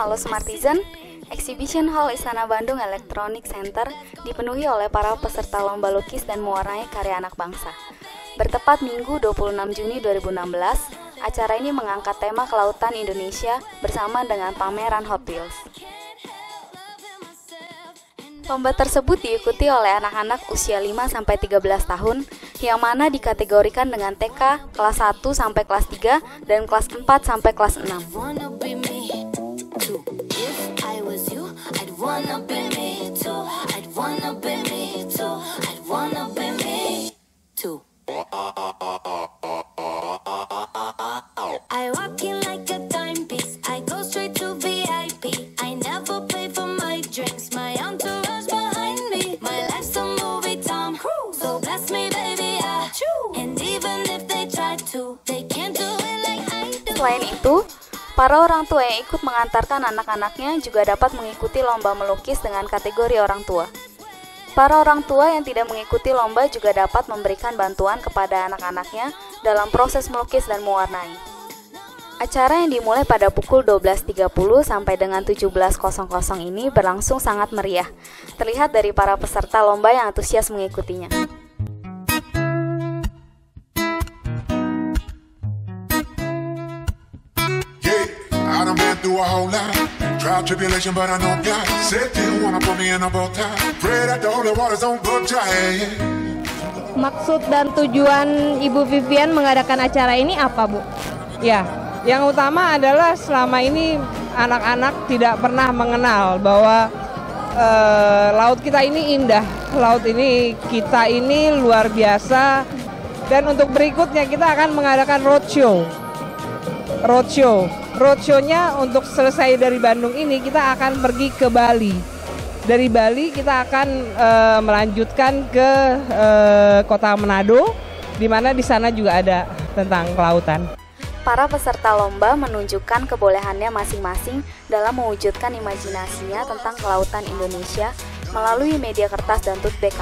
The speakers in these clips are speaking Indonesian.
Halo Smartizen, Exhibition Hall Istana Bandung Electronic Center dipenuhi oleh para peserta lomba lukis dan mewarnai karya anak bangsa. Bertepat Minggu 26 Juni 2016, acara ini mengangkat tema kelautan Indonesia bersama dengan pameran Hot Wheels. Lomba tersebut diikuti oleh anak-anak usia 5-13 tahun yang mana dikategorikan dengan TK kelas 1 sampai kelas 3 dan kelas 4 sampai kelas 6. Selain itu, para orang tua yang ikut mengantarkan anak-anaknya juga dapat mengikuti lomba melukis dengan kategori orang tua. Para orang tua yang tidak mengikuti lomba juga dapat memberikan bantuan kepada anak-anaknya dalam proses melukis dan mewarnai. Acara yang dimulai pada pukul 12.30 sampai dengan 17.00 ini berlangsung sangat meriah. Terlihat dari para peserta lomba yang antusias mengikutinya. I done been through a whole lot. Trial tribulation, but I know God. Said you wanna put me in a bow tie. Pray that the holy waters don't go dry. Maksud dan tujuan Ibu Vivian mengadakan acara ini apa, Bu? Ya, yang utama adalah selama ini anak-anak tidak pernah mengenal bahwa uh, laut kita ini indah, laut ini kita ini luar biasa. Dan untuk berikutnya kita akan mengadakan roadshow. Roadshow roadshow-nya untuk selesai dari Bandung ini kita akan pergi ke Bali. Dari Bali kita akan uh, melanjutkan ke uh, kota Manado, di mana di sana juga ada tentang kelautan. Para peserta lomba menunjukkan kebolehannya masing-masing dalam mewujudkan imajinasinya tentang kelautan Indonesia melalui media kertas dan tote bag.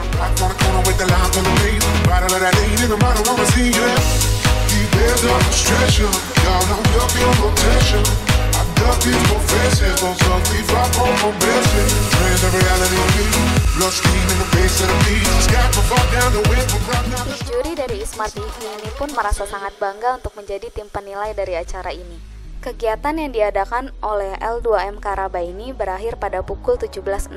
Ismart TV ini pun merasa sangat bangga untuk menjadi tim penilai dari acara ini. Kegiatan yang diadakan oleh L2M Karaba ini berakhir pada pukul 17.00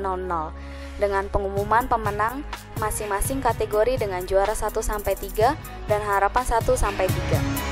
dengan pengumuman pemenang masing-masing kategori dengan juara 1 sampai 3 dan harapan 1 sampai 3.